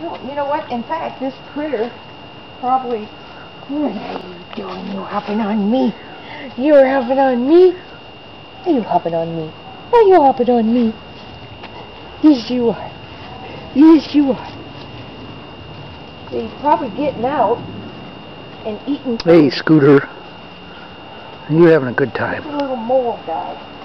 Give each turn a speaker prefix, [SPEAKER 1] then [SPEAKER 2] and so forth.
[SPEAKER 1] No, you know what? In fact, this critter probably. What are you doing? You hopping on me? You're hopping on me? Are you hopping on me? Are you hopping on me? Yes, you are. Yes, you are. He's probably getting out and eating.
[SPEAKER 2] Hey, Scooter. You having a good time.
[SPEAKER 1] a little mole guy.